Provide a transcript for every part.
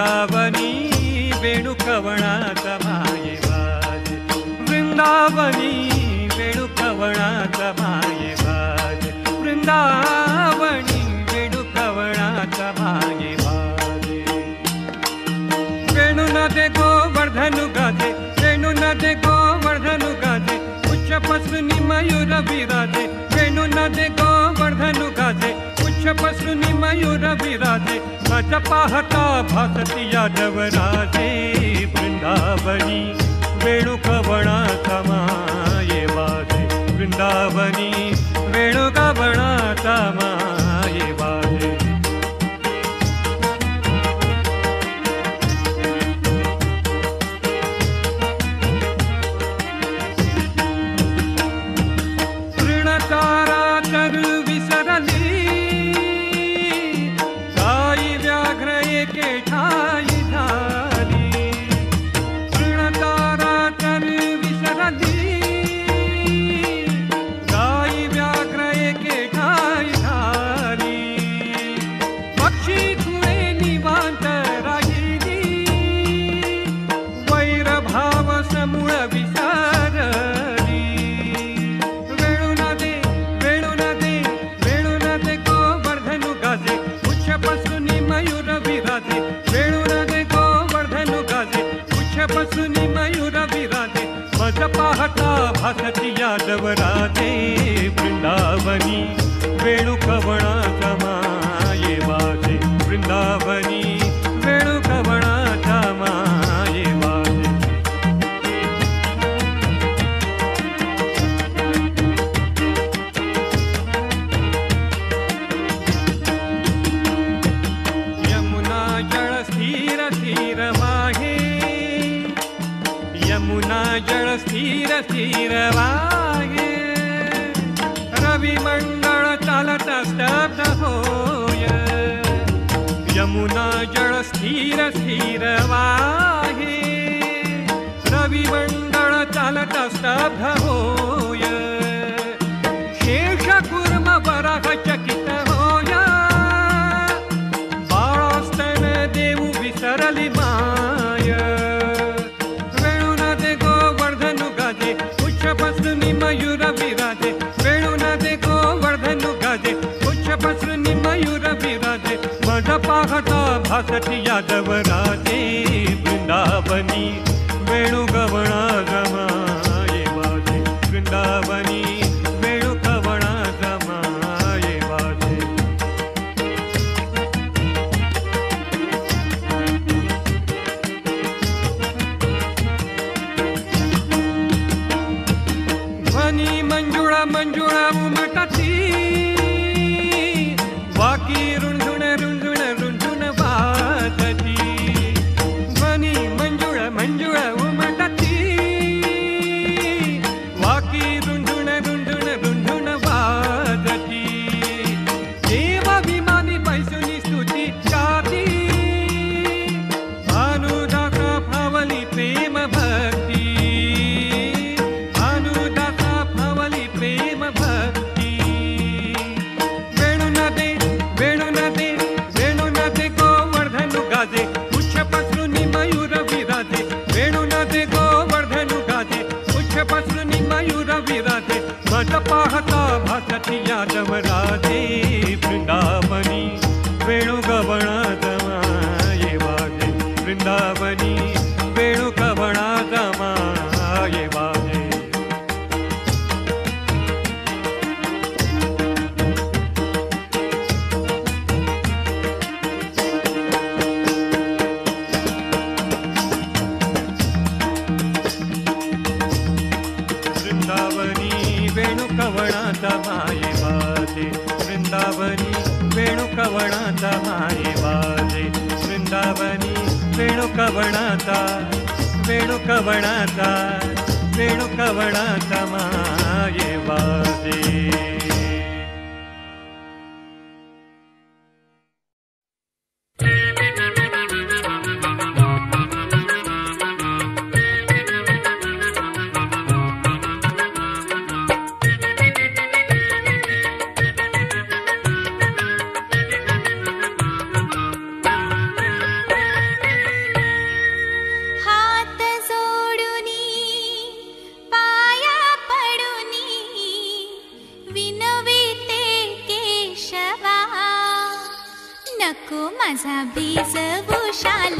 वृंदावनी वेणुकवणाचा मायेवाद वृंदावनी वेणुकवणाचा मायेवाद वृंदावनी वेणुकवणाचा मायेवाद वेणुनादे गोवर्धनु गादे वेणुनादे गोवर्धनु गादे उच्चपसुनी मयूर विराजे वेणुनादे गोवर्धनु गादे प सुनी मयूर वि राधे चपा हता भति यादव राधे वृन्दावनी वेणुकवणा कमायवा वृन्दावनी वेणुगवणा कमा भासती यादवराजे वृंदावनी वेणुकवणाचा तीरवागे रविमण्डल तलतस्तब्धभूय यमुना जल स्थिर स्थिर रविमण्डल तलतस्तब्धभूय मयूर विधे वेणुना दे गो वर्धनुगा पुशपसनि मयूर विधे मदपा भगति यादव राधे உழவு மட்டச்சி ಕವಣಾತಾ ವೇಣು ಕವಣಾತಾ ವೇಣು ಕವಣಾತ ಮಾಯವಾದೇ ीस भो शाल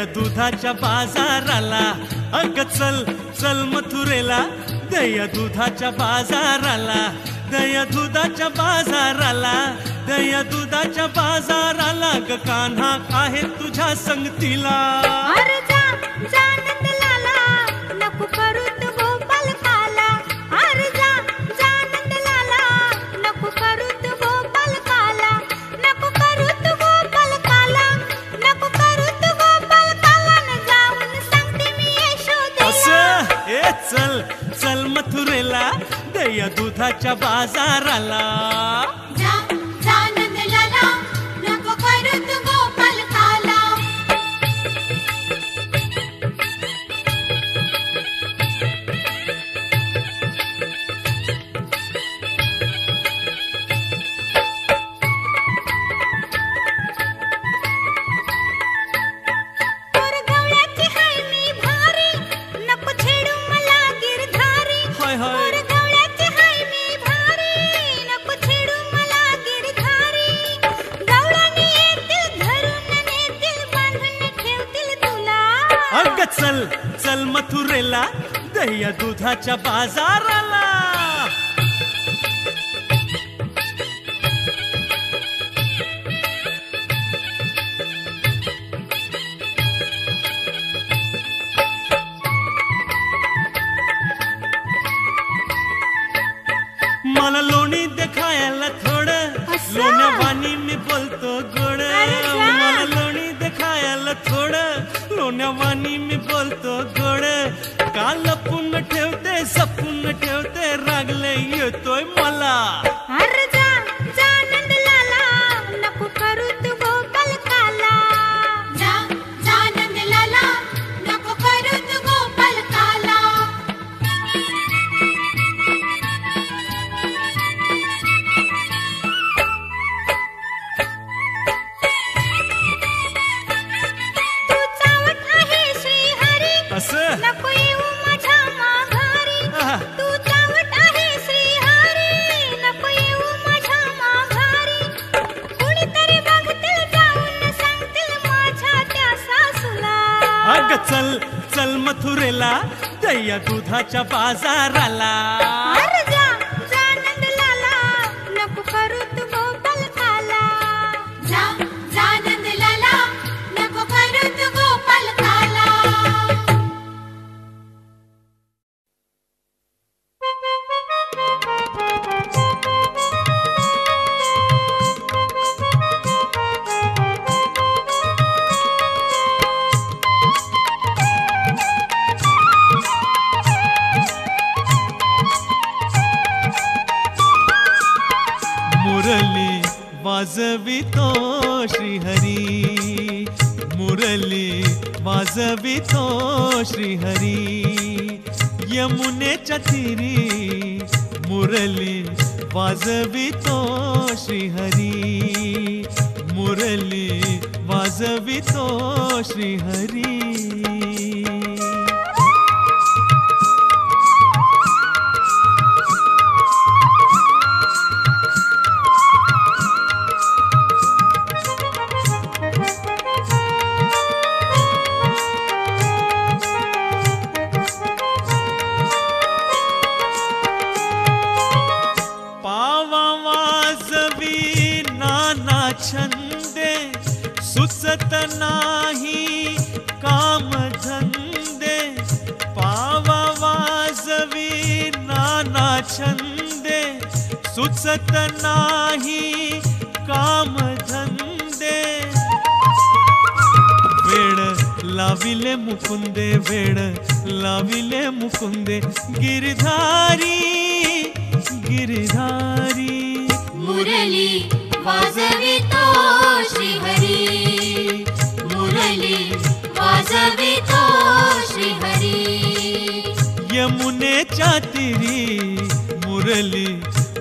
या दुधाच्या बाजाराला. अग चल चल मथुरेला. दया दुधाच्या बाजाराला. दया दुधाच्या बाजाराला. दया दुधाच्या बाजाराला ग कान्हा आहे तुझ्या संगतीला. अरे जा, जा नंदलाला, नको करू चल मथुरेला दया दुधाच्या बाजाराला. मथुरेला दह्या दुधाच्या बाजाराला. मला लोणी देखायला थोडं लोण्या पाणी मी बोलतो गोड. मला लोणी देखायला थोडं लोण्यावानी मी बोलतो गोड. का लपून ठेवते सपून ठेवते रागले येतोय मला. वाजवितो श्रीहरी। मुरली वाजवितो श्रीहरी। यमुनेच्या तीरी मुरली वाजवितो श्रीहरी। मुरली वाजवितो श्रीहरी। पावा सुचत नाही काम धंदे. वेळ लाविले मुकुंदे वेळ लाविले मुकुंदे. गिरधारी गिरधारी. मुरली वाजवितो श्रीहरी. मुरली वाजवितो श्रीहरी. यमुनेच्या तीरी मुरली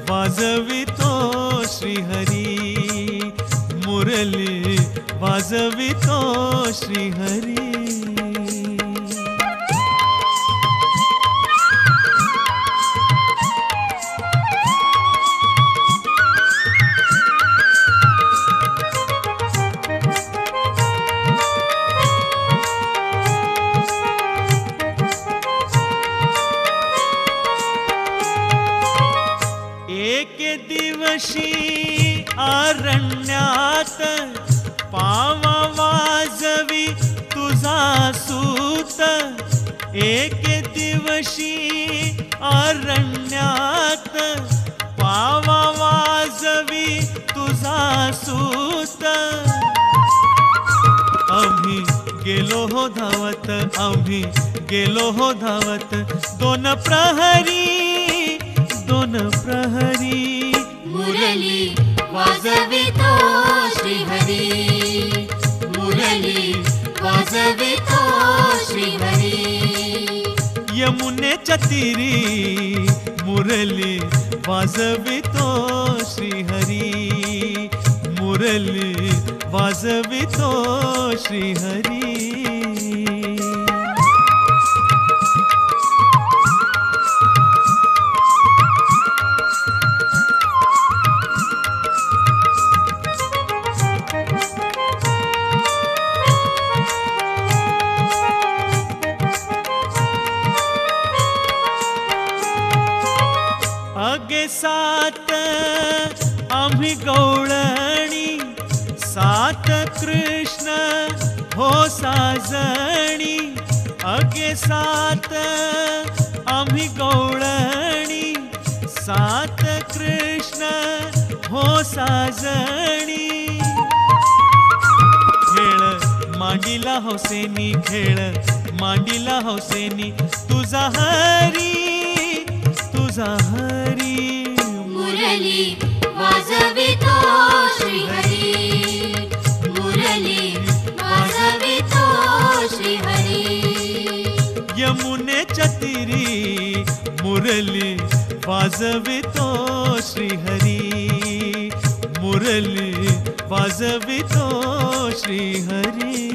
वाजवितो श्रीहरी. मुरली वाजवितो श्रीहरी. एके दिवशी अरण्यात पावा वाजवी तुझा सूत. आम्ही गेलो हो धावत आम्ही गेलो हो धावत. दोन प्रहरी दोन प्रहरी. मुरली वाजवितो श्रीहरी. मुरली वाजवितो श्रीहरी. यमुनेच्या तीरी मुरली वाजवितो श्रीहरी. मुरली वाजवितो श्रीहरी. अगे सात आम्ही गौळणी. सात कृष्ण हो साजणी. अगे सात आम्ही गौळणी. सात कृष्ण हो साजणी. खेळ मांडीला हौसेनी खेळ मांडीला हौसेनी तुझा हरी. हरिवि हरि वाजवितो श्री हरि यमुने चतिरी मुरली वाजवितो श्री हरि मुरली वाजवितो श्री हरी